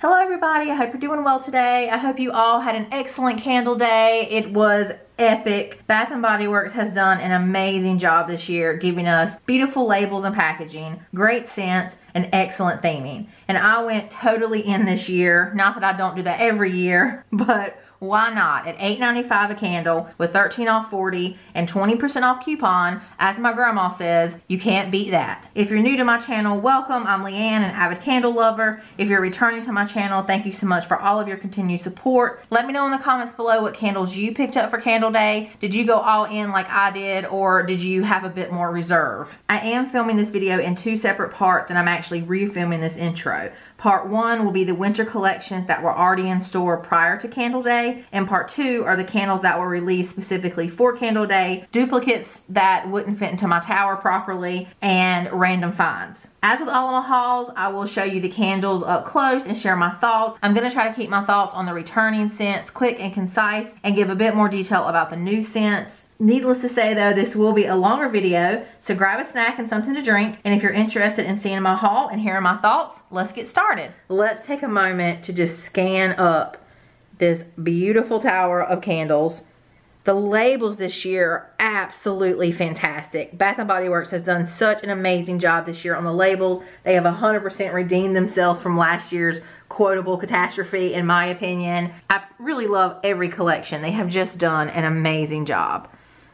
Hello everybody, I hope you're doing well today. I hope you all had an excellent candle day. It was epic. Bath & Body Works has done an amazing job this year giving us beautiful labels and packaging, great scents, and excellent theming. And I went totally in this year. Not that I don't do that every year, but why not? At $8.95 a candle with 13 off 40 and 20% off coupon, as my grandma says, you can't beat that. If you're new to my channel, welcome. I'm Leigh Ann, an avid candle lover. If you're returning to my channel, thank you so much for all of your continued support. Let me know in the comments below what candles you picked up for candle day. Did you go all in like I did or did you have a bit more reserve? I am filming this video in two separate parts and I'm actually refilming this intro. Part one will be the winter collections that were already in store prior to Candle Day. And part two are the candles that were released specifically for Candle Day, duplicates that wouldn't fit into my tower properly, and random finds. As with all of my hauls, I will show you the candles up close and share my thoughts. I'm gonna try to keep my thoughts on the returning scents quick and concise and give a bit more detail about the new scents. Needless to say though, this will be a longer video, so grab a snack and something to drink. And if you're interested in seeing my haul and hearing my thoughts, let's get started. Let's take a moment to just scan up this beautiful tower of candles. The labels this year are absolutely fantastic. Bath & Body Works has done such an amazing job this year on the labels. They have 100% redeemed themselves from last year's quotable catastrophe, in my opinion. I really love every collection. They have just done an amazing job.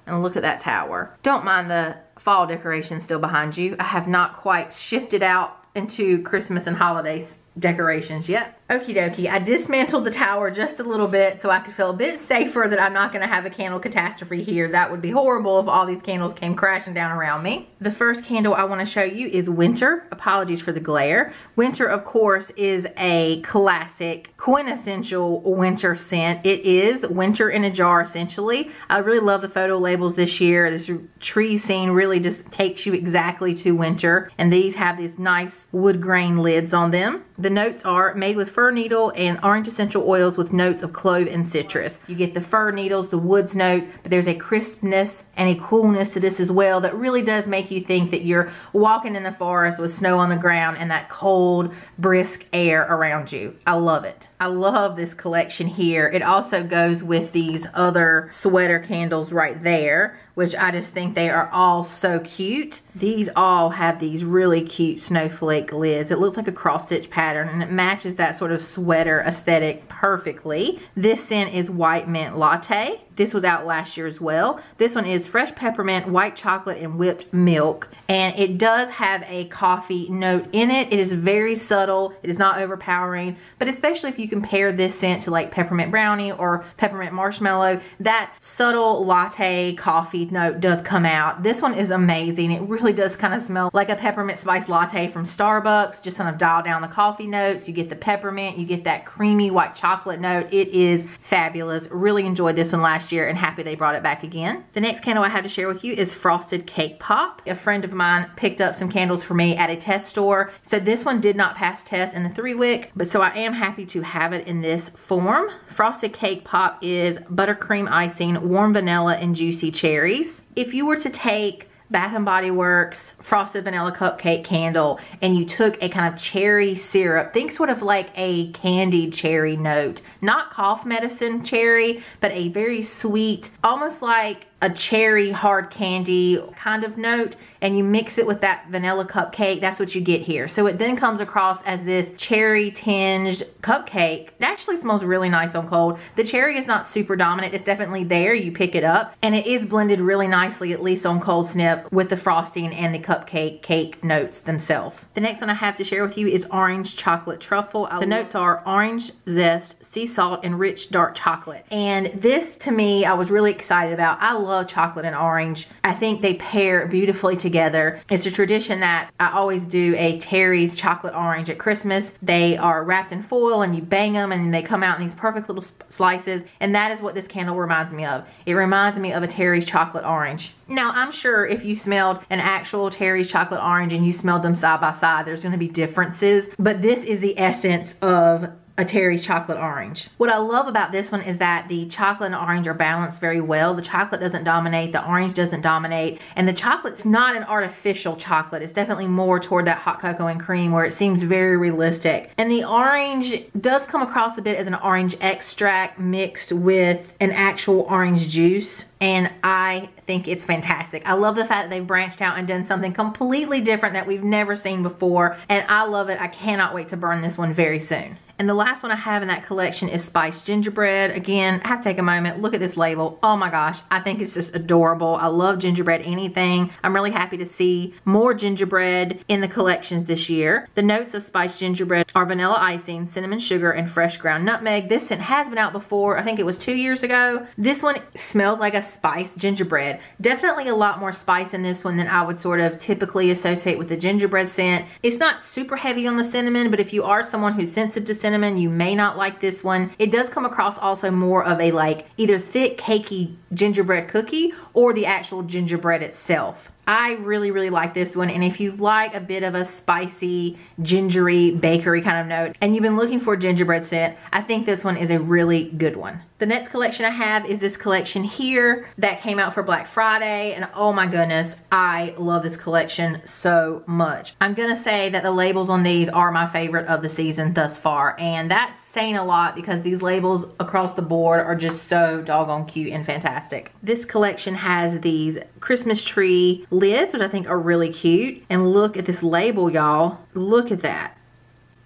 And look at that tower. Don't mind the fall decoration still behind you. I have not quite shifted out into Christmas and holidays decorations yet. Okie dokie, I dismantled the tower just a little bit so I could feel a bit safer that I'm not gonna have a candle catastrophe here. That would be horrible if all these candles came crashing down around me. The first candle I wanna show you is Winter. Apologies for the glare. Winter, of course, is a classic, quintessential winter scent. It is winter in a jar, essentially. I really love the photo labels this year. This tree scene really just takes you exactly to winter. And these have these nice wood grain lids on them. The notes are made with fir needle and orange essential oils with notes of clove and citrus. You get the fir needles, the woods notes, but there's a crispness and a coolness to this as well that really does make you think that you're walking in the forest with snow on the ground and that cold, brisk air around you. I love it. I love this collection here. It also goes with these other sweater candles right there which I just think they are all so cute. These all have these really cute snowflake lids. It looks like a cross stitch pattern and it matches that sort of sweater aesthetic perfectly. This scent is White Mint Latte. This was out last year as well. This one is fresh peppermint, white chocolate, and whipped milk. And it does have a coffee note in it. It is very subtle. It is not overpowering. But especially if you compare this scent to like peppermint brownie or peppermint marshmallow, that subtle latte coffee note does come out. This one is amazing. It really does kind of smell like a peppermint spice latte from Starbucks. Just kind of dial down the coffee notes. You get the peppermint. You get that creamy white chocolate note. It is fabulous. Really enjoyed this one last last year and happy they brought it back again. The next candle I have to share with you is Frosted Cake Pop. A friend of mine picked up some candles for me at a test store. So this one did not pass test in the three wick, but so I am happy to have it in this form. Frosted Cake Pop is buttercream icing, warm vanilla, and juicy cherries. If you were to take Bath & Body Works frosted vanilla cupcake candle and you took a kind of cherry syrup, think sort of like a candied cherry note. Not cough medicine cherry, but a very sweet, almost like a cherry hard candy kind of note and you mix it with that vanilla cupcake, that's what you get here. So it then comes across as this cherry tinged cupcake. It actually smells really nice on cold. The cherry is not super dominant. It's definitely there. You pick it up and it is blended really nicely, at least on cold snip, with the frosting and the cupcake cake notes themselves. The next one I have to share with you is orange chocolate truffle. The notes are orange zest, sea salt, and rich dark chocolate. And this to me, I was really excited about. I love chocolate and orange. I think they pair beautifully together. It's a tradition that I always do a Terry's chocolate orange at Christmas. They are wrapped in foil and you bang them and they come out in these perfect little slices. And that is what this candle reminds me of. It reminds me of a Terry's chocolate orange. Now, I'm sure if you smelled an actual Terry's chocolate orange and you smelled them side by side, there's gonna be differences, but this is the essence of a Terry's chocolate orange. What I love about this one is that the chocolate and orange are balanced very well. The chocolate doesn't dominate, the orange doesn't dominate, and the chocolate's not an artificial chocolate. It's definitely more toward that hot cocoa and cream where it seems very realistic. And the orange does come across a bit as an orange extract mixed with an actual orange juice and I think it's fantastic. I love the fact that they've branched out and done something completely different that we've never seen before and I love it. I cannot wait to burn this one very soon. And the last one I have in that collection is Spiced Gingerbread. Again, I have to take a moment, look at this label. Oh my gosh, I think it's just adorable. I love gingerbread anything. I'm really happy to see more gingerbread in the collections this year. The notes of Spiced Gingerbread are vanilla icing, cinnamon sugar, and fresh ground nutmeg. This scent has been out before. I think it was two years ago. This one smells like a spiced gingerbread. Definitely a lot more spice in this one than I would sort of typically associate with the gingerbread scent. It's not super heavy on the cinnamon, but if you are someone who's sensitive to cinnamon, you may not like this one. It does come across also more of a like either thick cakey gingerbread cookie or the actual gingerbread itself. I really, really like this one. And if you like a bit of a spicy, gingery, bakery kind of note, and you've been looking for gingerbread scent, I think this one is a really good one. The next collection I have is this collection here that came out for Black Friday. And oh my goodness, I love this collection so much. I'm gonna say that the labels on these are my favorite of the season thus far. And that's saying a lot because these labels across the board are just so doggone cute and fantastic. This collection has these Christmas tree lids, which I think are really cute. And look at this label, y'all. Look at that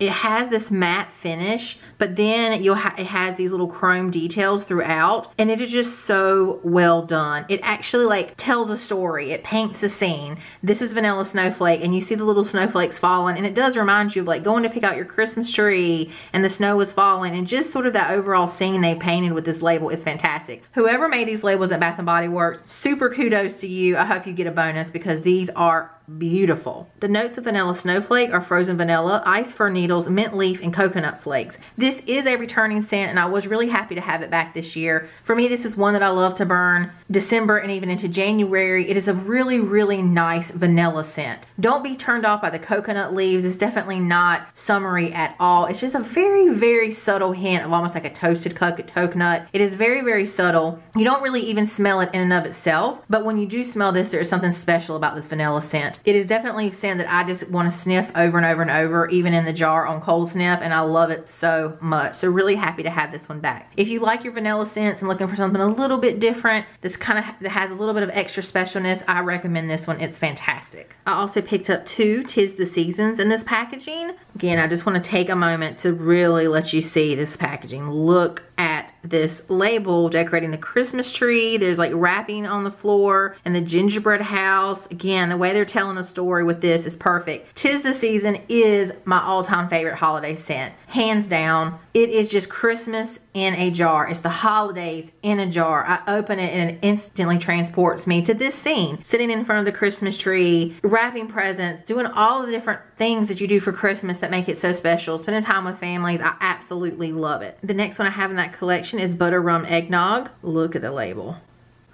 it has this matte finish, but then you'll ha it has these little chrome details throughout, and it is just so well done. It actually like tells a story. It paints a scene. This is Vanilla Snowflake, and you see the little snowflakes falling, and it does remind you of like going to pick out your Christmas tree, and the snow was falling, and just sort of that overall scene they painted with this label is fantastic. Whoever made these labels at Bath & Body Works, super kudos to you. I hope you get a bonus because these are beautiful. The notes of vanilla snowflake are frozen vanilla, ice fir needles, mint leaf, and coconut flakes. This is a returning scent and I was really happy to have it back this year. For me, this is one that I love to burn December and even into January. It is a really, really nice vanilla scent. Don't be turned off by the coconut leaves. It's definitely not summery at all. It's just a very, very subtle hint of almost like a toasted coconut. It is very, very subtle. You don't really even smell it in and of itself, but when you do smell this, there is something special about this vanilla scent. It is definitely scent that I just want to sniff over and over and over, even in the jar on cold sniff, and I love it so much. So really happy to have this one back. If you like your vanilla scents and looking for something a little bit different, this kind of that has a little bit of extra specialness, I recommend this one. It's fantastic. I also picked up two Tis the Seasons in this packaging. Again, I just want to take a moment to really let you see this packaging. Look at this label decorating the Christmas tree. There's like wrapping on the floor and the gingerbread house. Again, the way they're telling the story with this is perfect. Tis the Season is my all-time favorite holiday scent. Hands down. It is just Christmas in a jar. It's the holidays in a jar. I open it and it instantly transports me to this scene. Sitting in front of the Christmas tree, wrapping presents, doing all the different things that you do for Christmas that make it so special. Spending time with families. I absolutely love it. The next one I have in that collection is Butter Rum Eggnog. Look at the label.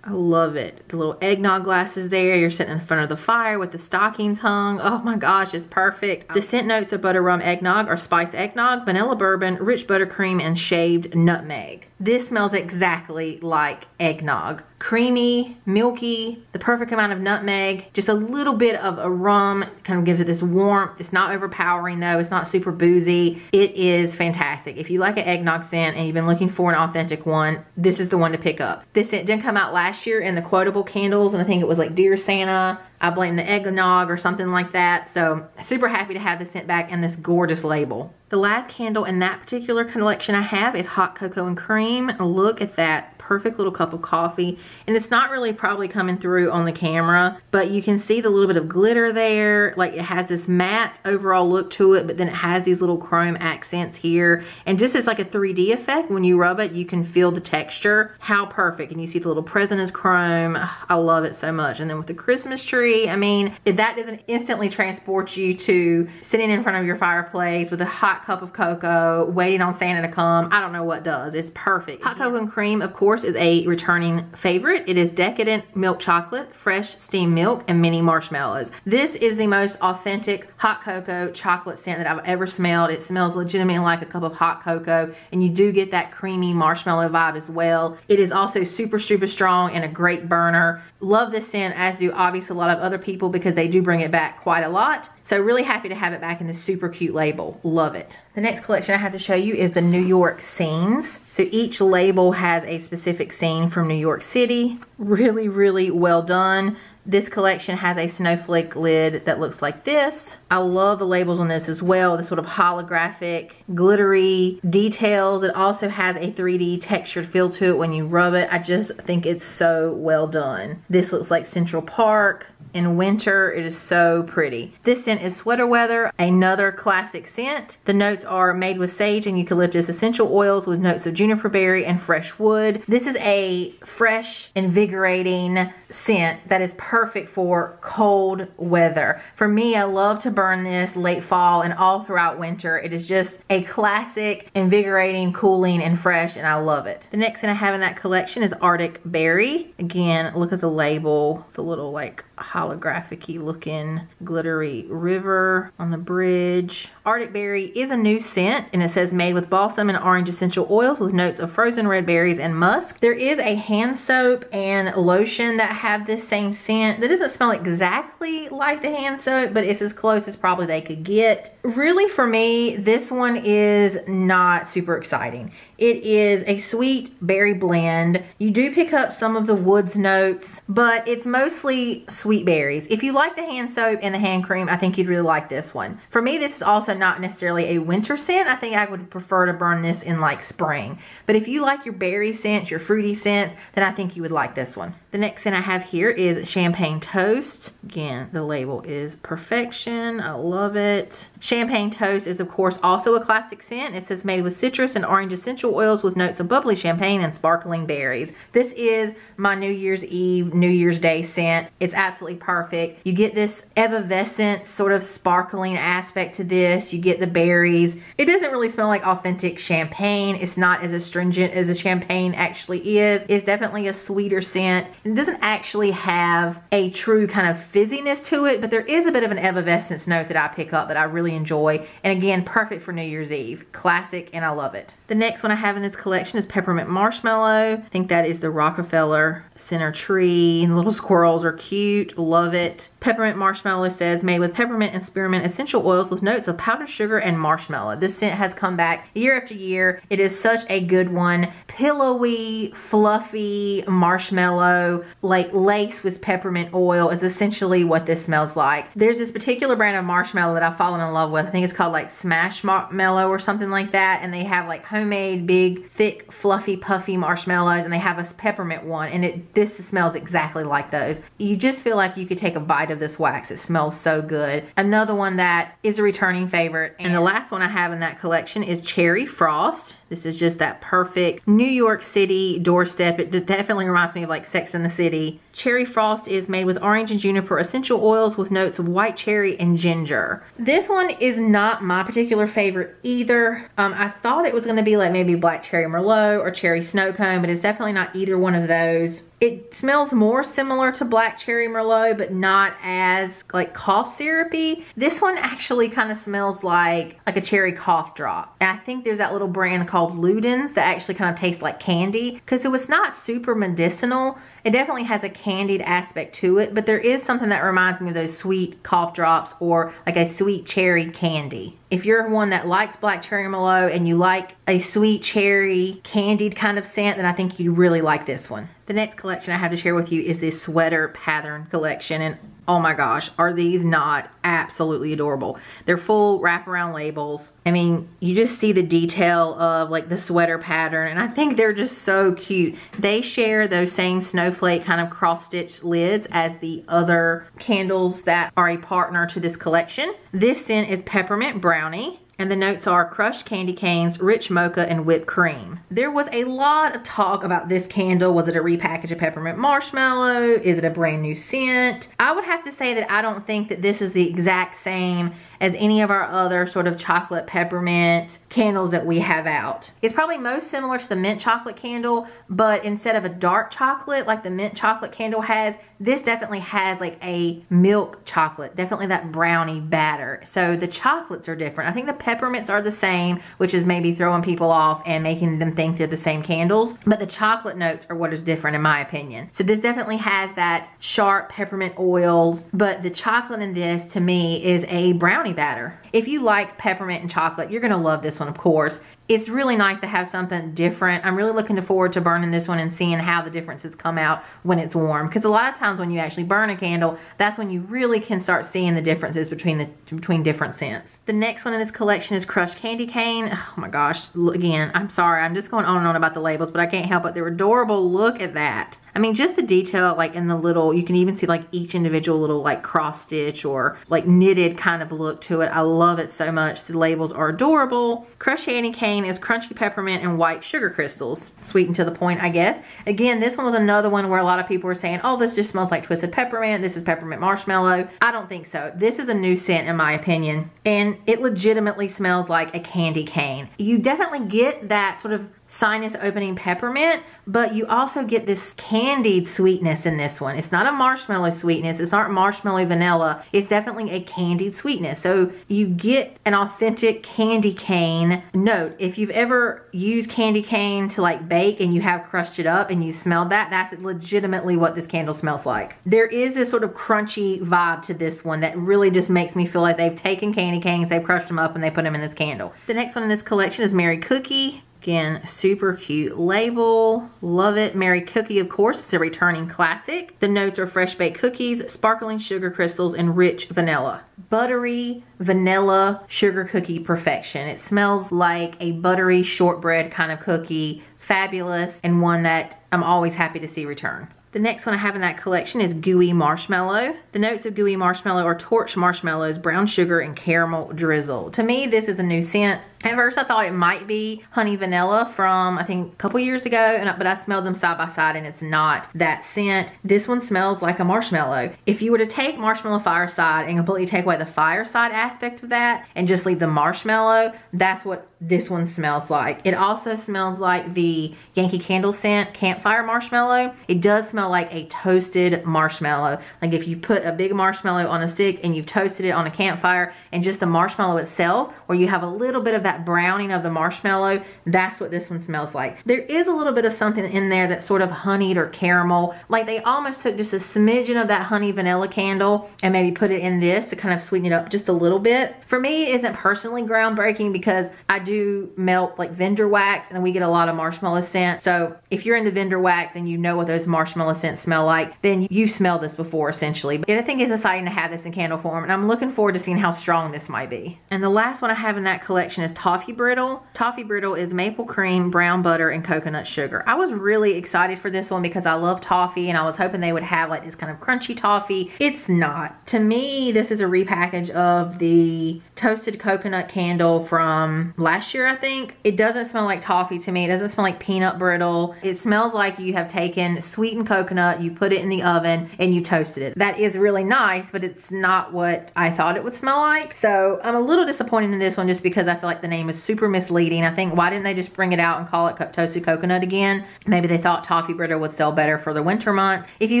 I love it. The little eggnog glasses there. You're sitting in front of the fire with the stockings hung. Oh my gosh, it's perfect. The scent notes of butter rum eggnog are spice eggnog, vanilla bourbon, rich buttercream, and shaved nutmeg. This smells exactly like eggnog. Creamy, milky, the perfect amount of nutmeg, just a little bit of a rum, kind of gives it this warmth. It's not overpowering though, it's not super boozy. It is fantastic. If you like an eggnog scent and you've been looking for an authentic one, this is the one to pick up. This scent didn't come out last year in the quotable candles and I think it was like Dear Santa, I blame the eggnog or something like that. So super happy to have this sent back and this gorgeous label. The last candle in that particular collection I have is Hot Cocoa and Cream. Look at that perfect little cup of coffee. And it's not really probably coming through on the camera, but you can see the little bit of glitter there. Like it has this matte overall look to it, but then it has these little chrome accents here. And just as like a 3D effect, when you rub it, you can feel the texture. How perfect. And you see the little present is chrome. I love it so much. And then with the Christmas tree, I mean, if that doesn't instantly transport you to sitting in front of your fireplace with a hot cup of cocoa, waiting on Santa to come, I don't know what does. It's perfect. Hot cocoa and cream, of course, course, is a returning favorite. It is Decadent Milk Chocolate, Fresh Steamed Milk, and Mini Marshmallows. This is the most authentic hot cocoa chocolate scent that I've ever smelled. It smells legitimately like a cup of hot cocoa, and you do get that creamy marshmallow vibe as well. It is also super, super strong and a great burner. Love this scent, as do obviously a lot of other people because they do bring it back quite a lot. So really happy to have it back in this super cute label. Love it. The next collection I have to show you is the New York scenes. So each label has a specific scene from New York City. Really, really well done. This collection has a snowflake lid that looks like this. I love the labels on this as well. The sort of holographic, glittery details. It also has a 3D textured feel to it when you rub it. I just think it's so well done. This looks like Central Park in winter. It is so pretty. This scent is Sweater Weather, another classic scent. The notes are made with sage and eucalyptus essential oils with notes of juniper berry and fresh wood. This is a fresh, invigorating scent that is perfect for cold weather. For me, I love to burn this late fall and all throughout winter. It is just a classic, invigorating, cooling, and fresh, and I love it. The next thing I have in that collection is Arctic Berry. Again, look at the label. It's a little like holographic looking glittery river on the bridge. Arctic Berry is a new scent and it says made with balsam and orange essential oils with notes of frozen red berries and musk. There is a hand soap and lotion that have this same scent that doesn't smell exactly like the hand soap but it's as close as probably they could get. Really for me this one is not super exciting. It is a sweet berry blend. You do pick up some of the woods notes, but it's mostly sweet berries. If you like the hand soap and the hand cream, I think you'd really like this one. For me, this is also not necessarily a winter scent. I think I would prefer to burn this in like spring. But if you like your berry scents, your fruity scents, then I think you would like this one. The next scent I have here is Champagne Toast. Again, the label is perfection. I love it. Champagne Toast is of course also a classic scent. It says made with citrus and orange essential oils with notes of bubbly champagne and sparkling berries. This is my New Year's Eve, New Year's Day scent. It's absolutely perfect. You get this evanescent sort of sparkling aspect to this. You get the berries. It doesn't really smell like authentic champagne. It's not as astringent as a champagne actually is. It's definitely a sweeter scent. It doesn't actually have a true kind of fizziness to it, but there is a bit of an effervescence note that I pick up that I really enjoy. And again, perfect for New Year's Eve. Classic, and I love it. The next one I have in this collection is Peppermint Marshmallow. I think that is the Rockefeller center tree. The little squirrels are cute. Love it. Peppermint Marshmallow says made with peppermint and spearmint essential oils with notes of powdered sugar and marshmallow. This scent has come back year after year. It is such a good one. Pillowy, fluffy marshmallow, like lace with peppermint oil is essentially what this smells like. There's this particular brand of marshmallow that I've fallen in love with. I think it's called like Smashmallow or something like that. And they have like homemade, big, thick, fluffy, puffy marshmallows. And they have a peppermint one. And it this smells exactly like those. You just feel like you could take a bite of this wax. It smells so good. Another one that is a returning favorite. And the last one I have in that collection is Cherry Frost. This is just that perfect New York City doorstep. It definitely reminds me of like Sex in the City. Cherry Frost is made with orange and juniper essential oils with notes of white cherry and ginger. This one is not my particular favorite either. Um, I thought it was going to be like maybe black cherry merlot or cherry snow cone, but it's definitely not either one of those. It smells more similar to black cherry merlot, but not as like cough syrupy. This one actually kind of smells like like a cherry cough drop. And I think there's that little brand called Luden's that actually kind of tastes like candy because it was not super medicinal. It definitely has a candied aspect to it, but there is something that reminds me of those sweet cough drops or like a sweet cherry candy. If you're one that likes black cherry merlot and you like a sweet cherry candied kind of scent, then I think you really like this one. The next collection I have to share with you is this sweater pattern collection and oh my gosh, are these not absolutely adorable? They're full wraparound labels. I mean, you just see the detail of like the sweater pattern and I think they're just so cute. They share those same snowflake kind of cross stitch lids as the other candles that are a partner to this collection. This scent is Peppermint Brownie and the notes are crushed candy canes, rich mocha, and whipped cream. There was a lot of talk about this candle. Was it a repackage of peppermint marshmallow? Is it a brand new scent? I would have to say that I don't think that this is the exact same as any of our other sort of chocolate peppermint candles that we have out. It's probably most similar to the mint chocolate candle, but instead of a dark chocolate like the mint chocolate candle has, this definitely has like a milk chocolate, definitely that brownie batter. So the chocolates are different. I think the peppermints are the same, which is maybe throwing people off and making them think they're the same candles, but the chocolate notes are what is different in my opinion. So this definitely has that sharp peppermint oils, but the chocolate in this to me is a brownie batter. If you like peppermint and chocolate, you're gonna love this one, of course it's really nice to have something different. I'm really looking forward to burning this one and seeing how the differences come out when it's warm. Because a lot of times when you actually burn a candle, that's when you really can start seeing the differences between the between different scents. The next one in this collection is Crushed Candy Cane. Oh my gosh, again, I'm sorry. I'm just going on and on about the labels, but I can't help it. They're adorable. Look at that. I mean, just the detail, like in the little, you can even see like each individual little like cross stitch or like knitted kind of look to it. I love it so much. The labels are adorable. Crushed Candy Cane is crunchy peppermint and white sugar crystals. Sweetened to the point, I guess. Again, this one was another one where a lot of people were saying, oh, this just smells like twisted peppermint. This is peppermint marshmallow. I don't think so. This is a new scent in my opinion. And it legitimately smells like a candy cane. You definitely get that sort of sinus opening peppermint, but you also get this candied sweetness in this one. It's not a marshmallow sweetness. It's not marshmallow vanilla. It's definitely a candied sweetness. So you get an authentic candy cane note. If you've ever used candy cane to like bake and you have crushed it up and you smelled that, that's legitimately what this candle smells like. There is this sort of crunchy vibe to this one that really just makes me feel like they've taken candy canes, they've crushed them up and they put them in this candle. The next one in this collection is Merry Cookie. Again, super cute label. Love it. Merry Cookie, of course, it's a returning classic. The notes are fresh baked cookies, sparkling sugar crystals, and rich vanilla. Buttery vanilla sugar cookie perfection. It smells like a buttery shortbread kind of cookie. Fabulous and one that I'm always happy to see return. The next one I have in that collection is Gooey Marshmallow. The notes of Gooey Marshmallow are torch marshmallows, brown sugar, and caramel drizzle. To me, this is a new scent. At first I thought it might be honey vanilla from I think a couple years ago and, but I smelled them side by side and it's not that scent. This one smells like a marshmallow. If you were to take marshmallow fireside and completely take away the fireside aspect of that and just leave the marshmallow, that's what this one smells like. It also smells like the Yankee Candle scent campfire marshmallow. It does smell like a toasted marshmallow. Like if you put a big marshmallow on a stick and you've toasted it on a campfire and just the marshmallow itself where you have a little bit of that that browning of the marshmallow, that's what this one smells like. There is a little bit of something in there that's sort of honeyed or caramel. Like they almost took just a smidgen of that honey vanilla candle and maybe put it in this to kind of sweeten it up just a little bit. For me, it isn't personally groundbreaking because I do melt like vendor wax and we get a lot of marshmallow scent. So if you're into vendor wax and you know what those marshmallow scents smell like, then you smelled this before essentially. But I think it's exciting to have this in candle form and I'm looking forward to seeing how strong this might be. And the last one I have in that collection is toffee brittle. Toffee brittle is maple cream, brown butter, and coconut sugar. I was really excited for this one because I love toffee and I was hoping they would have like this kind of crunchy toffee. It's not. To me, this is a repackage of the toasted coconut candle from last year, I think. It doesn't smell like toffee to me. It doesn't smell like peanut brittle. It smells like you have taken sweetened coconut, you put it in the oven, and you toasted it. That is really nice, but it's not what I thought it would smell like. So I'm a little disappointed in this one just because I feel like the name is super misleading. I think, why didn't they just bring it out and call it toasted coconut again? Maybe they thought toffee brittle would sell better for the winter months. If you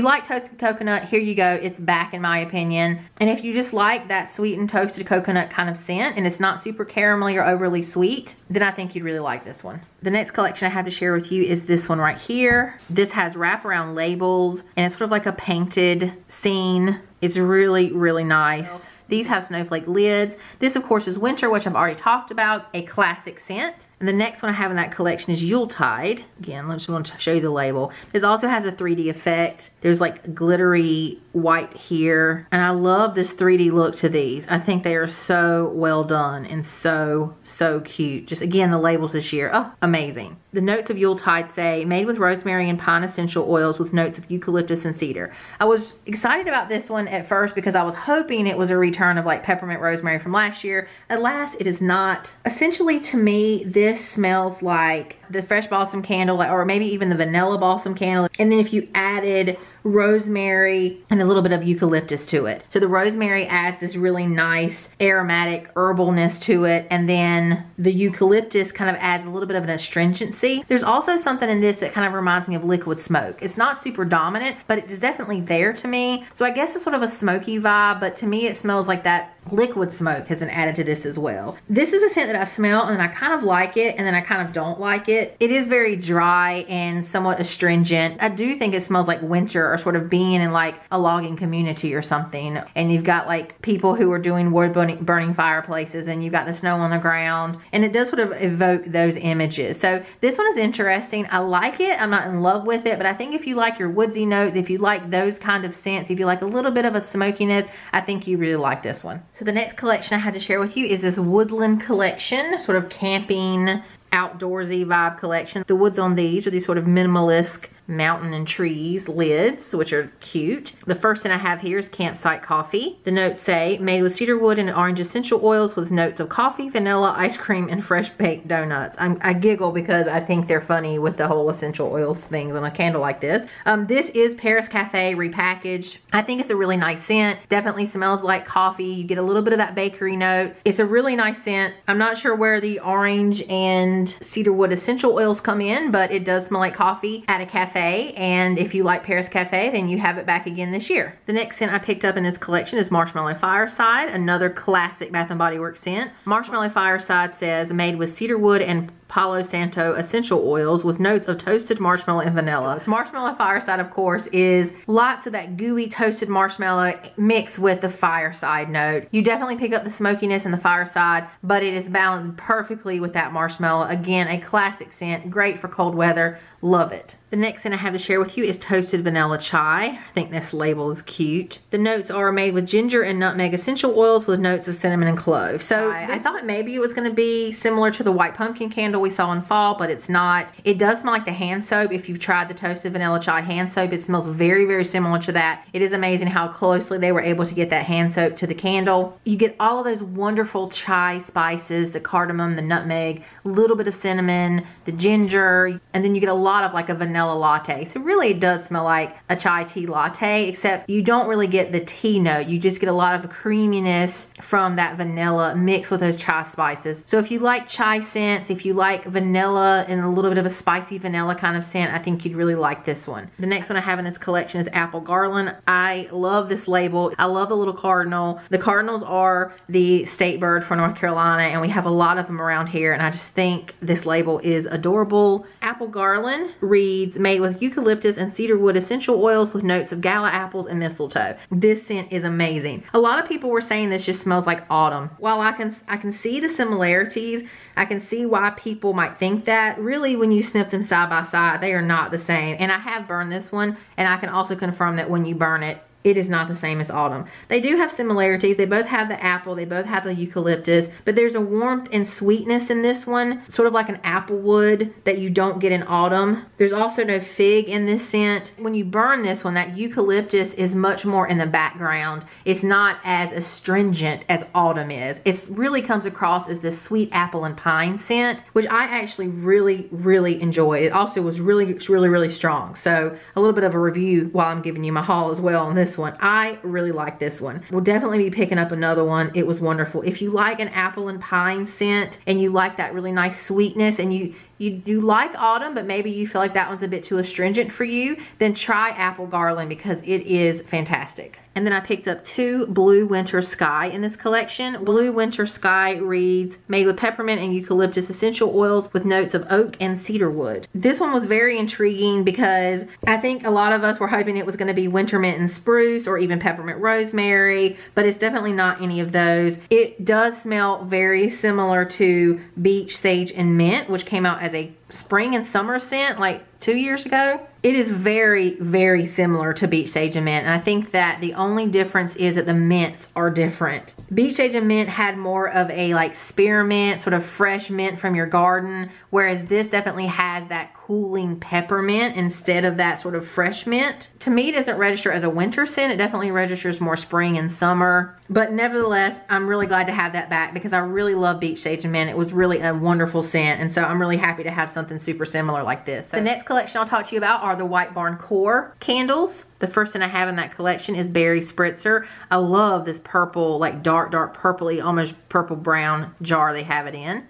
like toasted coconut, here you go. It's back in my opinion. And if you just like that sweetened toasted coconut kind of scent and it's not super caramelly or overly sweet, then I think you'd really like this one. The next collection I have to share with you is this one right here. This has wraparound labels and it's sort of like a painted scene. It's really, really nice. These have snowflake lids. This, of course, is winter, which I've already talked about, a classic scent. And the next one I have in that collection is Yuletide. Again, I just want to show you the label. This also has a 3D effect. There's like glittery white here. And I love this 3D look to these. I think they are so well done and so, so cute. Just again, the labels this year. Oh, amazing. The notes of Yuletide say, made with rosemary and pine essential oils with notes of eucalyptus and cedar. I was excited about this one at first because I was hoping it was a return of like peppermint rosemary from last year. Alas, it is not. Essentially, to me, this this smells like the fresh balsam candle or maybe even the vanilla balsam candle. And then if you added rosemary and a little bit of eucalyptus to it. So the rosemary adds this really nice aromatic herbalness to it. And then the eucalyptus kind of adds a little bit of an astringency. There's also something in this that kind of reminds me of liquid smoke. It's not super dominant, but it is definitely there to me. So I guess it's sort of a smoky vibe, but to me it smells like that liquid smoke has been added to this as well. This is a scent that I smell and I kind of like it and then I kind of don't like it. It is very dry and somewhat astringent. I do think it smells like winter or sort of being in like a logging community or something. And you've got like people who are doing wood burning, fireplaces and you've got the snow on the ground and it does sort of evoke those images. So this one is interesting. I like it. I'm not in love with it, but I think if you like your woodsy notes, if you like those kind of scents, if you like a little bit of a smokiness, I think you really like this one. So the next collection I had to share with you is this woodland collection, sort of camping, outdoorsy vibe collection. The woods on these are these sort of minimalist mountain and trees lids, which are cute. The first thing I have here is campsite coffee. The notes say, made with cedar wood and orange essential oils with notes of coffee, vanilla, ice cream, and fresh baked donuts. I'm, i giggle because I think they're funny with the whole essential oils things on a candle like this. Um, this is Paris Cafe repackaged. I think it's a really nice scent. Definitely smells like coffee. You get a little bit of that bakery note. It's a really nice scent. I'm not sure where the orange and cedar wood essential oils come in, but it does smell like coffee at a cafe Cafe, and if you like Paris Cafe, then you have it back again this year. The next scent I picked up in this collection is Marshmallow Fireside, another classic Bath & Body Works scent. Marshmallow Fireside says, made with cedar wood and Palo Santo essential oils with notes of toasted marshmallow and vanilla. This marshmallow fireside, of course, is lots of that gooey toasted marshmallow mixed with the fireside note. You definitely pick up the smokiness in the fireside, but it is balanced perfectly with that marshmallow. Again, a classic scent, great for cold weather. Love it. The next thing I have to share with you is toasted vanilla chai. I think this label is cute. The notes are made with ginger and nutmeg essential oils with notes of cinnamon and clove. So I thought maybe it was going to be similar to the white pumpkin candle we saw in fall, but it's not. It does smell like the hand soap. If you've tried the toasted vanilla chai hand soap, it smells very, very similar to that. It is amazing how closely they were able to get that hand soap to the candle. You get all of those wonderful chai spices, the cardamom, the nutmeg, a little bit of cinnamon, the ginger, and then you get a lot of like a vanilla latte. So really it does smell like a chai tea latte, except you don't really get the tea note. You just get a lot of creaminess from that vanilla mixed with those chai spices. So if you like chai scents, if you like like vanilla and a little bit of a spicy vanilla kind of scent, I think you'd really like this one. The next one I have in this collection is Apple Garland. I love this label. I love the little cardinal. The cardinals are the state bird for North Carolina and we have a lot of them around here and I just think this label is adorable. Apple Garland reads made with eucalyptus and cedarwood essential oils with notes of gala apples and mistletoe. This scent is amazing. A lot of people were saying this just smells like autumn. While I can I can see the similarities, I can see why people might think that. Really, when you sniff them side by side, they are not the same. And I have burned this one, and I can also confirm that when you burn it, it is not the same as autumn. They do have similarities. They both have the apple. They both have the eucalyptus. But there's a warmth and sweetness in this one. Sort of like an apple wood that you don't get in autumn. There's also no fig in this scent. When you burn this one, that eucalyptus is much more in the background. It's not as astringent as autumn is. It really comes across as this sweet apple and pine scent, which I actually really, really enjoyed. It also was really, really, really strong. So a little bit of a review while I'm giving you my haul as well on this one. I really like this one. We'll definitely be picking up another one. It was wonderful. If you like an apple and pine scent and you like that really nice sweetness and you you, you like autumn, but maybe you feel like that one's a bit too astringent for you, then try apple garland because it is fantastic. And then I picked up two Blue Winter Sky in this collection. Blue Winter Sky reads, made with peppermint and eucalyptus essential oils with notes of oak and cedar wood. This one was very intriguing because I think a lot of us were hoping it was gonna be winter mint and spruce or even peppermint rosemary, but it's definitely not any of those. It does smell very similar to Beach, sage, and mint, which came out as a spring and summer scent like two years ago. It is very, very similar to Beach Sage and Mint. And I think that the only difference is that the mints are different. Beach Sage and Mint had more of a like spearmint, sort of fresh mint from your garden. Whereas this definitely has that cooling peppermint instead of that sort of fresh mint. To me, it doesn't register as a winter scent. It definitely registers more spring and summer. But nevertheless, I'm really glad to have that back because I really love Beach Sage and Mint. It was really a wonderful scent. And so I'm really happy to have something super similar like this. So the next collection I'll talk to you about are the White Barn Core candles. The first thing I have in that collection is Berry Spritzer. I love this purple, like dark, dark purpley, almost purple brown jar they have it in.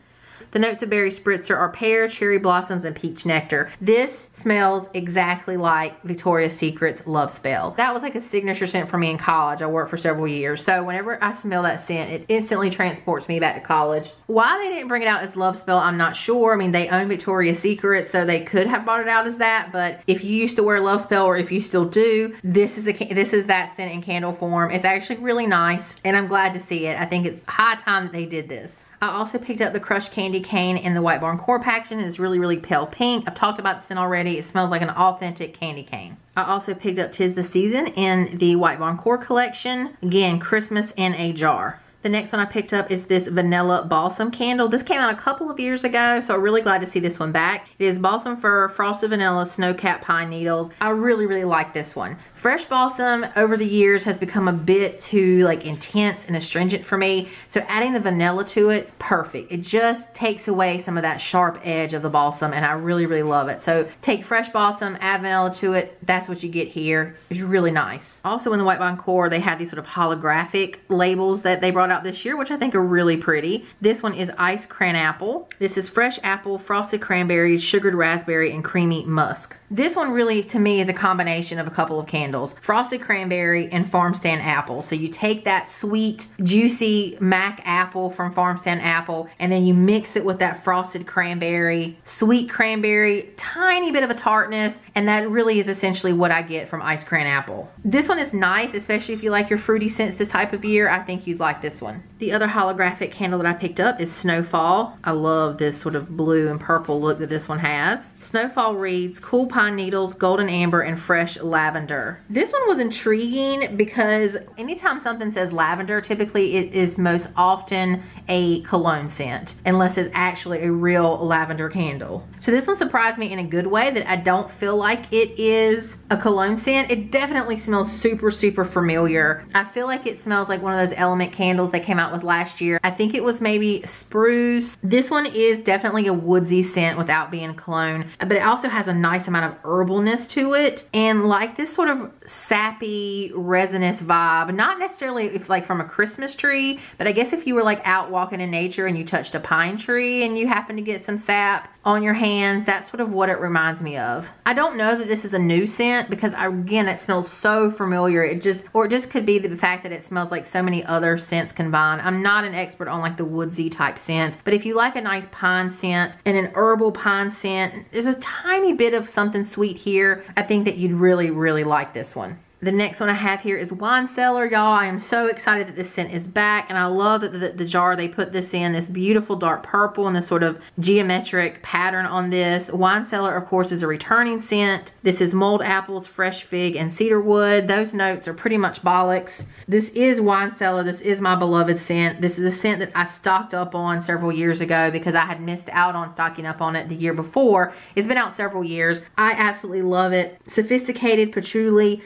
The notes of berry spritzer are pear, cherry blossoms, and peach nectar. This smells exactly like Victoria's Secret's Love Spell. That was like a signature scent for me in college. I worked for several years. So whenever I smell that scent, it instantly transports me back to college. Why they didn't bring it out as Love Spell, I'm not sure. I mean, they own Victoria's Secret, so they could have brought it out as that. But if you used to wear Love Spell or if you still do, this is, the, this is that scent in candle form. It's actually really nice, and I'm glad to see it. I think it's high time that they did this. I also picked up the crushed candy cane in the White Barn Core packaging. It's really, really pale pink. I've talked about this in already. It smells like an authentic candy cane. I also picked up Tis the Season in the White Barn Core collection. Again, Christmas in a jar. The next one I picked up is this Vanilla Balsam Candle. This came out a couple of years ago, so I'm really glad to see this one back. It is Balsam Fir, Frosted Vanilla, Snowcap Pine Needles. I really, really like this one. Fresh balsam over the years has become a bit too like intense and astringent for me. So adding the vanilla to it, perfect. It just takes away some of that sharp edge of the balsam and I really, really love it. So take fresh balsam, add vanilla to it. That's what you get here. It's really nice. Also in the White Barn Core, they have these sort of holographic labels that they brought this year, which I think are really pretty. This one is Iced Cranapple. This is fresh apple, frosted cranberries, sugared raspberry, and creamy musk. This one really, to me, is a combination of a couple of candles. Frosted cranberry and farm stand apple. So you take that sweet, juicy Mac apple from farm stand apple, and then you mix it with that frosted cranberry, sweet cranberry, tiny bit of a tartness, and that really is essentially what I get from Iced Cranapple. This one is nice, especially if you like your fruity scents this type of year. I think you'd like this one. The other holographic candle that I picked up is Snowfall. I love this sort of blue and purple look that this one has. Snowfall reads, cool pine pine needles, golden amber, and fresh lavender. This one was intriguing because anytime something says lavender, typically it is most often a cologne scent, unless it's actually a real lavender candle. So this one surprised me in a good way that I don't feel like it is a cologne scent. It definitely smells super, super familiar. I feel like it smells like one of those element candles they came out with last year. I think it was maybe spruce. This one is definitely a woodsy scent without being cologne, but it also has a nice amount of herbalness to it and like this sort of sappy resinous vibe not necessarily if like from a christmas tree but i guess if you were like out walking in nature and you touched a pine tree and you happen to get some sap on your hands that's sort of what it reminds me of. I don't know that this is a new scent because again it smells so familiar. It just or it just could be the fact that it smells like so many other scents combined. I'm not an expert on like the woodsy type scents but if you like a nice pine scent and an herbal pine scent there's a tiny bit of something sweet here, I think that you'd really, really like this one. The next one I have here is Wine Cellar, y'all. I am so excited that this scent is back, and I love that the, the, jar they put this in, this beautiful dark purple and this sort of geometric pattern on this. Wine Cellar, of course, is a returning scent. This is mulled apples, fresh fig, and cedar wood. Those notes are pretty much bollocks. This is Wine Cellar. This is my beloved scent. This is a scent that I stocked up on several years ago because I had missed out on stocking up on it the year before. It's been out several years. I absolutely love it. Sophisticated patchouli,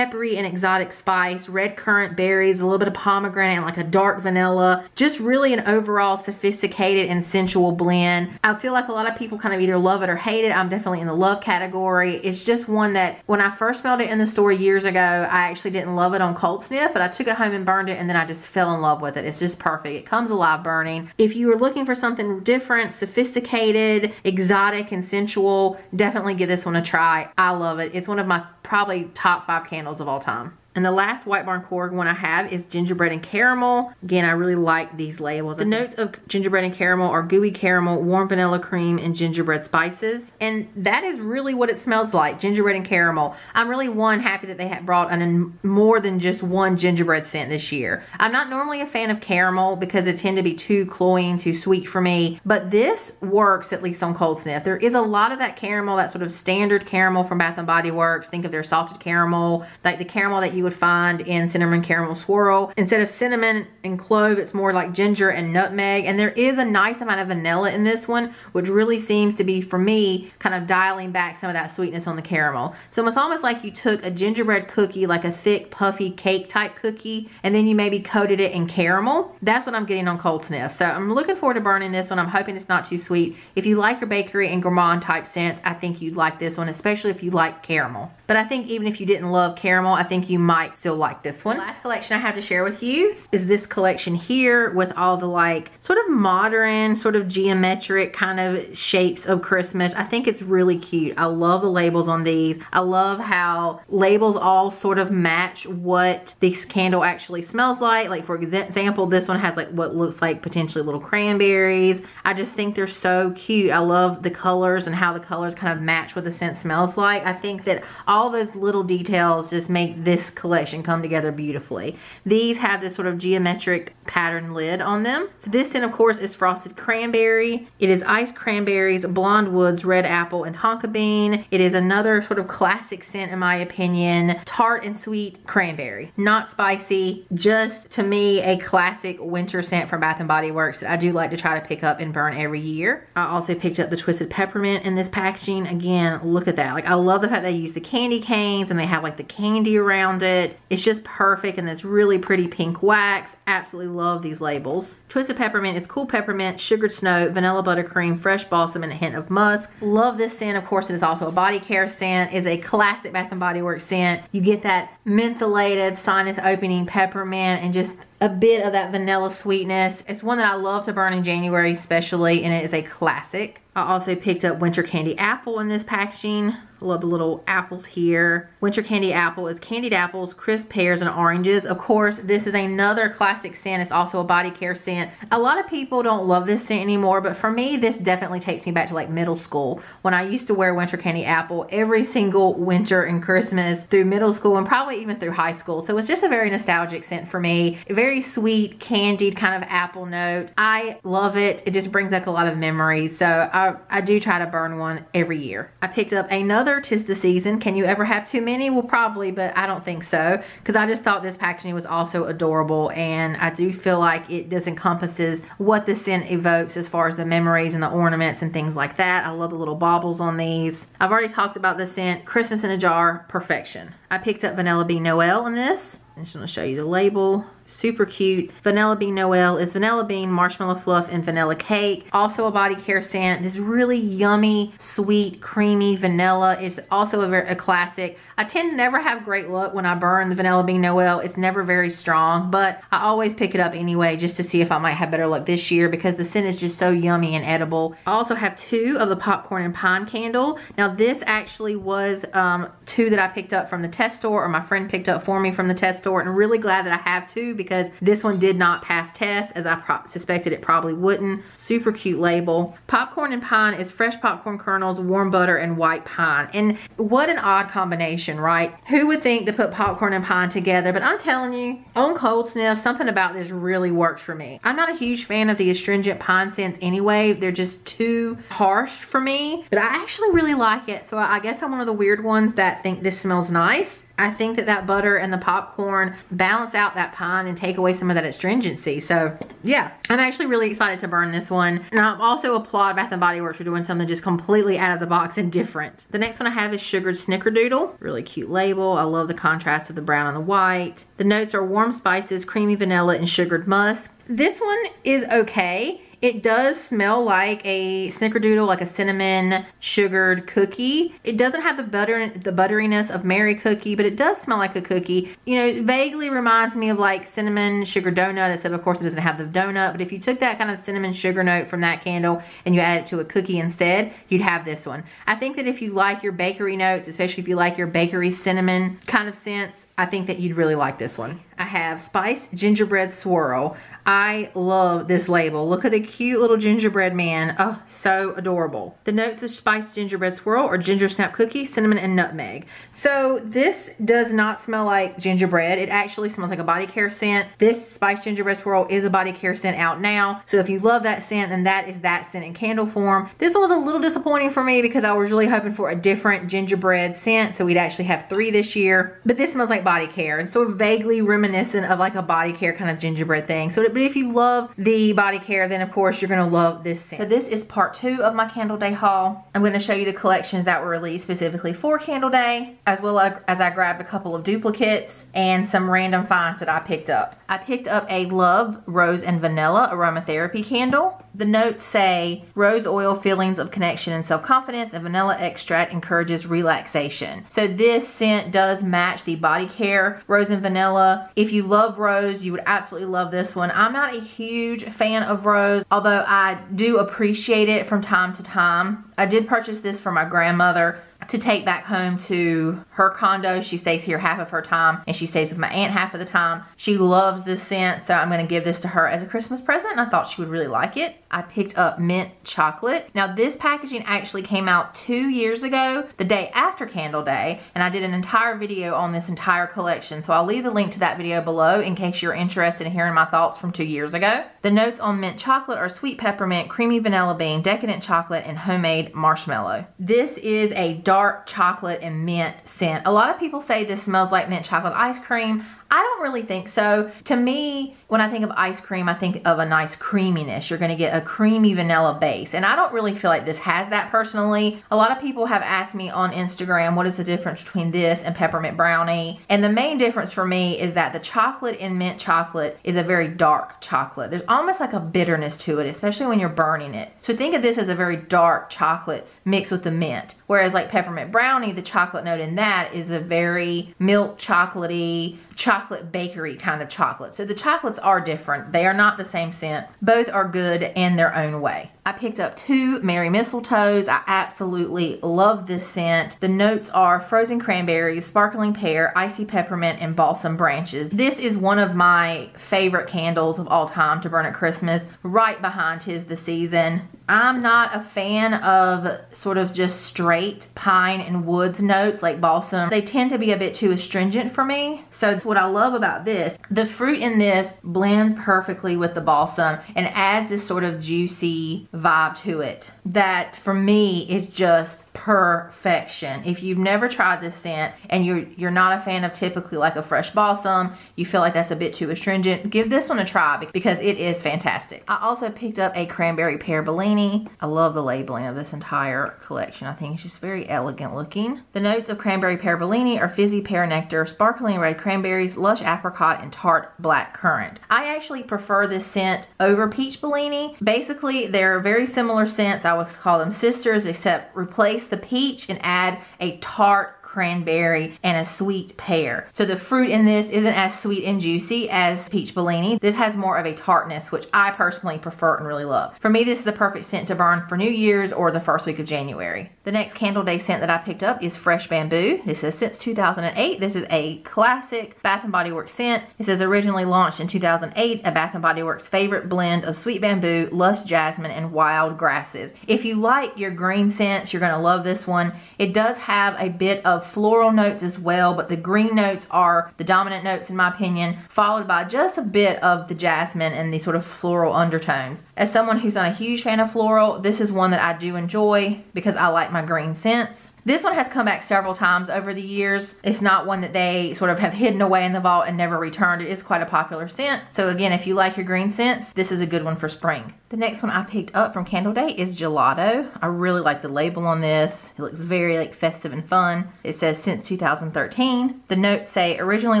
peppery and exotic spice, red currant berries, a little bit of pomegranate, and like a dark vanilla. Just really an overall sophisticated and sensual blend. I feel like a lot of people kind of either love it or hate it. I'm definitely in the love category. It's just one that when I first smelled it in the store years ago, I actually didn't love it on cold sniff, but I took it home and burned it and then I just fell in love with it. It's just perfect. It comes alive burning. If you are looking for something different, sophisticated, exotic, and sensual, definitely give this one a try. I love it. It's one of my probably top five candles of all time. And the last White Barn Core one I have is gingerbread and caramel. Again, I really like these labels. The notes of gingerbread and caramel are gooey caramel, warm vanilla cream, and gingerbread spices. And that is really what it smells like, gingerbread and caramel. I'm really, one, happy that they have brought an, more than just one gingerbread scent this year. I'm not normally a fan of caramel because it tend to be too cloying, too sweet for me. But this works, at least on cold sniff. There is a lot of that caramel, that sort of standard caramel from Bath & Body Works. Think of their salted caramel, like the caramel that you would find in cinnamon caramel swirl. Instead of cinnamon and clove, it's more like ginger and nutmeg. And there is a nice amount of vanilla in this one, which really seems to be, for me, kind of dialing back some of that sweetness on the caramel. So it's almost like you took a gingerbread cookie, like a thick, puffy cake type cookie, and then you maybe coated it in caramel. That's what I'm getting on Cold Sniff. So I'm looking forward to burning this one. I'm hoping it's not too sweet. If you like your bakery and gourmand type scents, I think you'd like this one, especially if you like caramel. But I think even if you didn't love caramel, I think you might still like this one. The last collection I have to share with you is this collection here with all the like sort of modern, sort of geometric kind of shapes of Christmas. I think it's really cute. I love the labels on these. I love how labels all sort of match what this candle actually smells like. Like for example, this one has like what looks like potentially little cranberries. I just think they're so cute. I love the colors and how the colors kind of match what the scent smells like. I think that all all those little details just make this collection come together beautifully. These have this sort of geometric pattern lid on them. So this scent, of course, is Frosted Cranberry. It is Iced Cranberries, Blonde Woods, Red Apple, and Tonka Bean. It is another sort of classic scent, in my opinion. Tart and sweet cranberry. Not spicy, just to me, a classic winter scent from Bath & Body Works that I do like to try to pick up and burn every year. I also picked up the Twisted Peppermint in this packaging. Again, look at that. Like, I love the fact they use the candy canes and they have like the candy around it. It's just perfect and this really pretty pink wax. Absolutely love these labels. Twisted Peppermint is cool peppermint, sugared snow, vanilla buttercream, fresh balsam, and a hint of musk. Love this scent. Of course, it is also a body care scent. It's a classic Bath & Body Works scent. You get that mentholated, sinus opening peppermint and just a bit of that vanilla sweetness. It's one that I love to burn in January especially and it is a classic. I also picked up Winter Candy Apple in this packaging. Love the little apples here. Winter Candy Apple is candied apples, crisp pears, and oranges. Of course, this is another classic scent. It's also a body care scent. A lot of people don't love this scent anymore, but for me, this definitely takes me back to like middle school when I used to wear Winter Candy Apple every single winter and Christmas through middle school and probably even through high school. So it's just a very nostalgic scent for me. A very sweet, candied kind of apple note. I love it. It just brings back a lot of memories. So I, I do try to burn one every year. I picked up another tis the season. Can you ever have too many? Well, probably, but I don't think so because I just thought this packaging was also adorable and I do feel like it just encompasses what the scent evokes as far as the memories and the ornaments and things like that. I love the little baubles on these. I've already talked about the scent Christmas in a Jar, perfection. I picked up Vanilla Bean Noel in this. I'm just going to show you the label super cute. Vanilla Bean Noel is vanilla bean, marshmallow fluff, and vanilla cake. Also a body care scent. This really yummy, sweet, creamy vanilla. It's also a, very, a classic. I tend to never have great luck when I burn the Vanilla Bean Noel. It's never very strong, but I always pick it up anyway just to see if I might have better luck this year because the scent is just so yummy and edible. I also have two of the popcorn and pine candle. Now this actually was um, two that I picked up from the test store or my friend picked up for me from the test store and I'm really glad that I have two because this one did not pass test as I suspected it probably wouldn't. Super cute label. Popcorn and pine is fresh popcorn kernels, warm butter, and white pine. And what an odd combination, right? Who would think to put popcorn and pine together? But I'm telling you, on Cold Sniff, something about this really works for me. I'm not a huge fan of the astringent pine scents anyway. They're just too harsh for me. But I actually really like it. So I guess I'm one of the weird ones that think this smells nice. I think that that butter and the popcorn balance out that pine and take away some of that astringency. So yeah, I'm actually really excited to burn this one. And I'm also applaud Bath & Body Works for doing something just completely out of the box and different. The next one I have is Sugared Snickerdoodle. Really cute label. I love the contrast of the brown and the white. The notes are warm spices, creamy vanilla, and sugared musk. This one is okay. It does smell like a snickerdoodle, like a cinnamon sugared cookie. It doesn't have the butter, the butteriness of Merry Cookie, but it does smell like a cookie. You know, it vaguely reminds me of like cinnamon sugar donut, except of course it doesn't have the donut. But if you took that kind of cinnamon sugar note from that candle and you add it to a cookie instead, you'd have this one. I think that if you like your bakery notes, especially if you like your bakery cinnamon kind of scents, I think that you'd really like this one. I have Spiced Gingerbread Swirl. I love this label. Look at the cute little gingerbread man. Oh, so adorable. The notes of spiced gingerbread swirl or ginger snap cookie, cinnamon, and nutmeg. So this does not smell like gingerbread. It actually smells like a body care scent. This spiced gingerbread swirl is a body care scent out now. So if you love that scent, then that is that scent in candle form. This one was a little disappointing for me because I was really hoping for a different gingerbread scent. So we'd actually have three this year. But this smells like body care and so vaguely reminiscent of like a body care kind of gingerbread thing. So, but if you love the body care, then of course you're gonna love this scent. So this is part two of my Candle Day haul. I'm gonna show you the collections that were released specifically for Candle Day, as well as I grabbed a couple of duplicates and some random finds that I picked up. I picked up a Love Rose and Vanilla Aromatherapy candle. The notes say rose oil feelings of connection and self-confidence and vanilla extract encourages relaxation. So this scent does match the body care rose and vanilla. If you love rose, you would absolutely love this one. I'm not a huge fan of rose, although I do appreciate it from time to time. I did purchase this for my grandmother to take back home to her condo. She stays here half of her time and she stays with my aunt half of the time. She loves this scent, so I'm gonna give this to her as a Christmas present and I thought she would really like it. I picked up mint chocolate. Now this packaging actually came out two years ago, the day after Candle Day, and I did an entire video on this entire collection. So I'll leave the link to that video below in case you're interested in hearing my thoughts from two years ago. The notes on mint chocolate are sweet peppermint, creamy vanilla bean, decadent chocolate, and homemade marshmallow. This is a dark chocolate and mint scent. A lot of people say this smells like mint chocolate ice cream. I don't really think so. To me, when I think of ice cream, I think of a nice creaminess. You're gonna get a creamy vanilla base. And I don't really feel like this has that personally. A lot of people have asked me on Instagram, what is the difference between this and peppermint brownie? And the main difference for me is that the chocolate in mint chocolate is a very dark chocolate. There's almost like a bitterness to it, especially when you're burning it. So think of this as a very dark chocolate mixed with the mint. Whereas like peppermint brownie, the chocolate note in that is a very milk chocolatey, chocolate bakery kind of chocolate. So the chocolates are different. They are not the same scent. Both are good in their own way. I picked up two Merry Mistletoes. I absolutely love this scent. The notes are frozen cranberries, sparkling pear, icy peppermint, and balsam branches. This is one of my favorite candles of all time to burn at Christmas. Right behind Tis the Season. I'm not a fan of sort of just straight pine and woods notes like balsam. They tend to be a bit too astringent for me. So that's what I love about this. The fruit in this blends perfectly with the balsam and adds this sort of juicy vibe to it that for me is just perfection. If you've never tried this scent and you're you're not a fan of typically like a fresh balsam, you feel like that's a bit too astringent, give this one a try because it is fantastic. I also picked up a cranberry pear Bellini. I love the labeling of this entire collection. I think it's just very elegant looking. The notes of cranberry pear Bellini are fizzy pear nectar, sparkling red cranberries, lush apricot, and tart black currant. I actually prefer this scent over peach Bellini. Basically, they're very similar scents. I would call them sisters except replace the peach and add a tart cranberry, and a sweet pear. So the fruit in this isn't as sweet and juicy as peach Bellini. This has more of a tartness, which I personally prefer and really love. For me, this is the perfect scent to burn for New Year's or the first week of January. The next Candle Day scent that I picked up is Fresh Bamboo. This is since 2008. This is a classic Bath & Body Works scent. It says originally launched in 2008, a Bath & Body Works favorite blend of sweet bamboo, lush jasmine, and wild grasses. If you like your green scents, you're gonna love this one. It does have a bit of floral notes as well, but the green notes are the dominant notes in my opinion, followed by just a bit of the jasmine and the sort of floral undertones. As someone who's not a huge fan of floral, this is one that I do enjoy because I like my green scents. This one has come back several times over the years. It's not one that they sort of have hidden away in the vault and never returned. It is quite a popular scent. So again, if you like your green scents, this is a good one for spring. The next one I picked up from Candle Day is Gelato. I really like the label on this. It looks very like festive and fun. It says since 2013. The notes say originally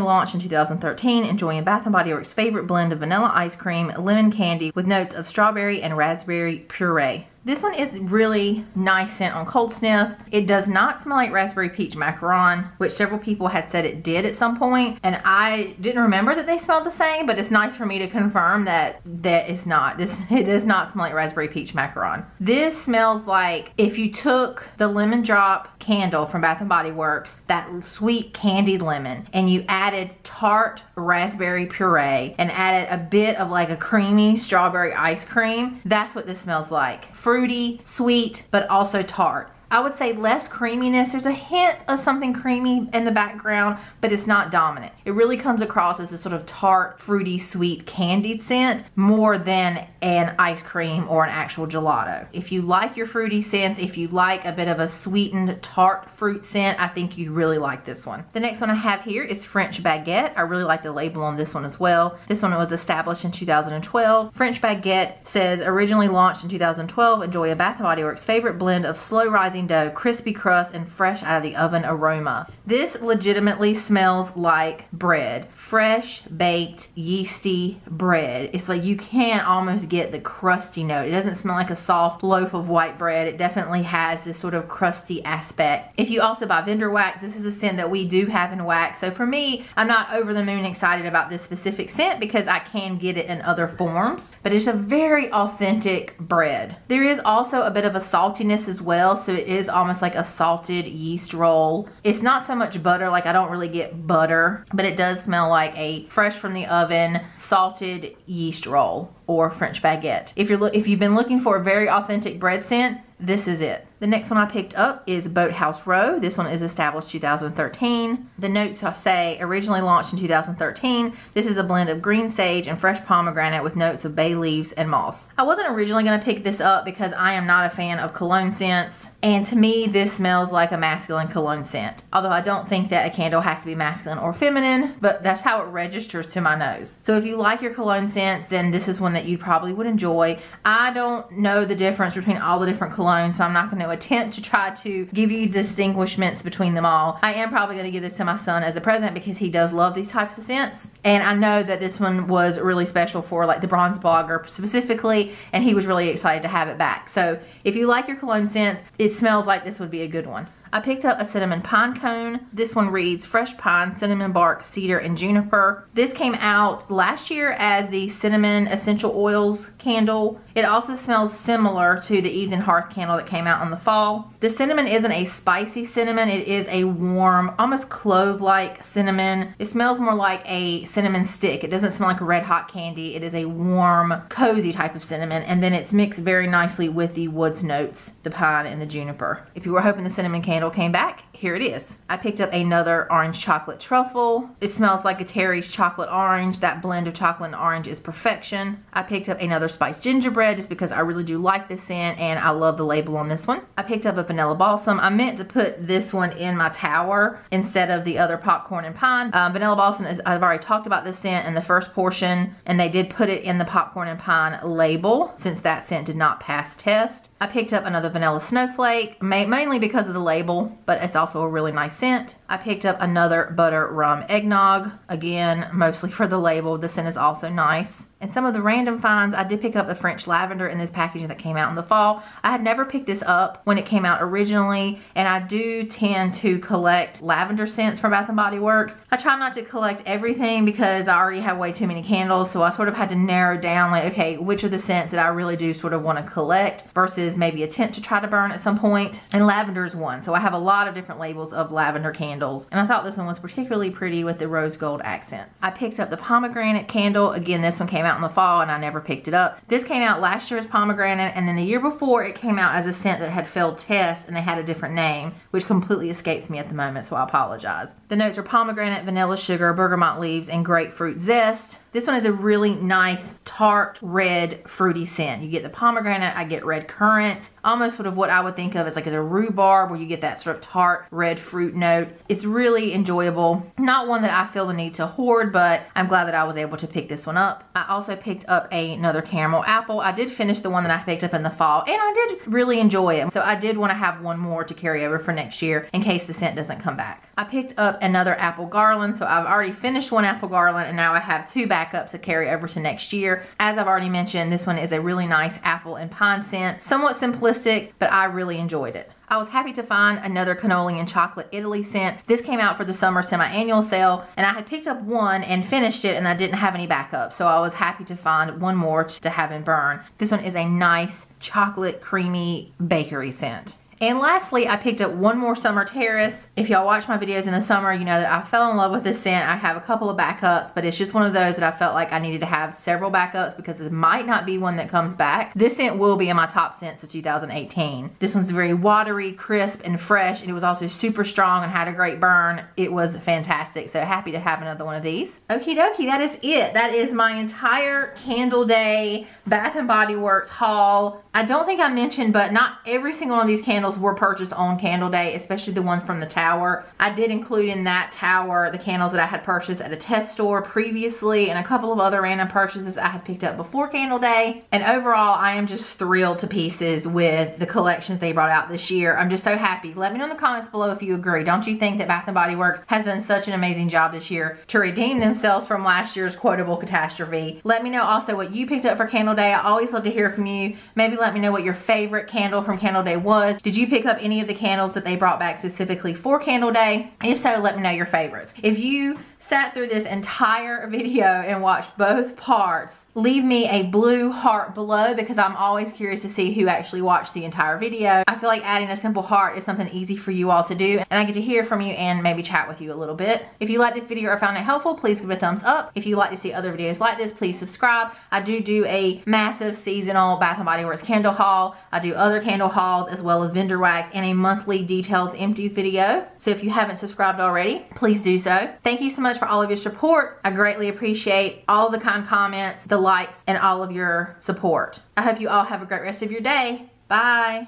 launched in 2013, enjoying Bath & Body Works favorite blend of vanilla ice cream, lemon candy with notes of strawberry and raspberry puree. This one is really nice scent on cold sniff. It does not smell like raspberry peach macaron, which several people had said it did at some point, and I didn't remember that they smelled the same, but it's nice for me to confirm that that is not. This does not smell like raspberry peach macaron. This smells like if you took the lemon drop candle from Bath & Body Works, that sweet candied lemon, and you added tart raspberry puree and added a bit of like a creamy strawberry ice cream, that's what this smells like. Fruity, sweet, but also tart. I would say less creaminess. There's a hint of something creamy in the background, but it's not dominant. It really comes across as a sort of tart, fruity, sweet, candied scent more than an ice cream or an actual gelato. If you like your fruity scents, if you like a bit of a sweetened tart fruit scent, I think you'd really like this one. The next one I have here is French Baguette. I really like the label on this one as well. This one was established in 2012. French Baguette says originally launched in 2012, enjoy a Bath & Body Works favorite blend of slow rising dough, crispy crust, and fresh out of the oven aroma. This legitimately smells like bread. Fresh, baked, yeasty bread. It's like you can almost get the crusty note. It doesn't smell like a soft loaf of white bread. It definitely has this sort of crusty aspect. If you also buy vendor wax, this is a scent that we do have in wax. So for me, I'm not over the moon excited about this specific scent because I can get it in other forms, but it's a very authentic bread. There is also a bit of a saltiness as well, so it is almost like a salted yeast roll. It's not so much butter, like I don't really get butter, but it does smell like a fresh from the oven salted yeast roll or French baguette. If you're if you've been looking for a very authentic bread scent, this is it. The next one I picked up is Boathouse Row. This one is established 2013. The notes say originally launched in 2013. This is a blend of green sage and fresh pomegranate with notes of bay leaves and moss. I wasn't originally going to pick this up because I am not a fan of cologne scents. And to me, this smells like a masculine cologne scent. Although I don't think that a candle has to be masculine or feminine, but that's how it registers to my nose. So if you like your cologne scents, then this is one that you probably would enjoy. I don't know the difference between all the different colognes, so I'm not going to attempt to try to give you distinguishments between them all. I am probably going to give this to my son as a present because he does love these types of scents. And I know that this one was really special for like the bronze blogger specifically, and he was really excited to have it back. So if you like your cologne scents, it smells like this would be a good one. I picked up a cinnamon pine cone. This one reads fresh pine, cinnamon bark, cedar, and juniper. This came out last year as the cinnamon essential oils candle. It also smells similar to the evening hearth candle that came out in the fall. The cinnamon isn't a spicy cinnamon. It is a warm, almost clove-like cinnamon. It smells more like a cinnamon stick. It doesn't smell like a red hot candy. It is a warm, cozy type of cinnamon. And then it's mixed very nicely with the woods notes, the pine and the juniper. If you were hoping the cinnamon candle came back, here it is. I picked up another orange chocolate truffle. It smells like a Terry's chocolate orange. That blend of chocolate and orange is perfection. I picked up another spiced gingerbread just because I really do like this scent and I love the label on this one. I picked up a vanilla balsam. I meant to put this one in my tower instead of the other popcorn and pine. Um, vanilla balsam is, I've already talked about this scent in the first portion and they did put it in the popcorn and pine label since that scent did not pass test. I picked up another vanilla snowflake, mainly because of the label, but it's also a really nice scent. I picked up another butter rum eggnog, again, mostly for the label. The scent is also nice. And some of the random finds, I did pick up the French lavender in this packaging that came out in the fall. I had never picked this up when it came out originally, and I do tend to collect lavender scents from Bath & Body Works. I try not to collect everything because I already have way too many candles, so I sort of had to narrow down like, okay, which are the scents that I really do sort of want to collect versus maybe attempt to try to burn at some point. And lavender is one, so I have a lot of different labels of lavender candles, and I thought this one was particularly pretty with the rose gold accents. I picked up the pomegranate candle. Again, this one came out in the fall and I never picked it up. This came out last year as pomegranate and then the year before it came out as a scent that had failed tests and they had a different name, which completely escapes me at the moment, so I apologize. The notes are pomegranate, vanilla sugar, bergamot leaves, and grapefruit zest. This one is a really nice tart red fruity scent. You get the pomegranate, I get red currant, almost sort of what I would think of as like as a rhubarb where you get that sort of tart red fruit note. It's really enjoyable. Not one that I feel the need to hoard, but I'm glad that I was able to pick this one up. I also picked up another caramel apple. I did finish the one that I picked up in the fall and I did really enjoy it. So I did want to have one more to carry over for next year in case the scent doesn't come back. I picked up another apple garland. So I've already finished one apple garland and now I have two backups to carry over to next year. As I've already mentioned, this one is a really nice apple and pine scent. Somewhat simplistic, but I really enjoyed it. I was happy to find another cannoli and chocolate Italy scent. This came out for the summer semi-annual sale and I had picked up one and finished it and I didn't have any backup. So I was happy to find one more to have and burn. This one is a nice chocolate creamy bakery scent And lastly, I picked up one more Summer Terrace. If y'all watch my videos in the summer, you know that I fell in love with this scent. I have a couple of backups, but it's just one of those that I felt like I needed to have several backups because it might not be one that comes back. This scent will be in my top scents of 2018. This one's very watery, crisp, and fresh, and it was also super strong and had a great burn. It was fantastic, so happy to have another one of these. Okie dokie, that is it. That is my entire Candle Day Bath & Body Works haul. I don't think I mentioned, but not every single one of these candles were purchased on Candle Day, especially the ones from the tower. I did include in that tower the candles that I had purchased at a test store previously and a couple of other random purchases I had picked up before Candle Day. And overall, I am just thrilled to pieces with the collections they brought out this year. I'm just so happy. Let me know in the comments below if you agree. Don't you think that Bath & Body Works has done such an amazing job this year to redeem themselves from last year's quotable catastrophe? Let me know also what you picked up for Candle Day. I always love to hear from you. Maybe let me know what your favorite candle from Candle Day was. Did you pick up any of the candles that they brought back specifically for Candle Day? If so, let me know your favorites. If you sat through this entire video and watched both parts, leave me a blue heart below because I'm always curious to see who actually watched the entire video. I feel like adding a simple heart is something easy for you all to do and I get to hear from you and maybe chat with you a little bit. If you like this video or found it helpful, please give it a thumbs up. If you'd like to see other videos like this, please subscribe. I do do a massive seasonal Bath & Body Works candle haul. I do other candle hauls as well as vendor wax and a monthly details empties video. So if you haven't subscribed already, please do so. Thank you so much for all of your support. I greatly appreciate all the kind comments, the likes, and all of your support. I hope you all have a great rest of your day. Bye.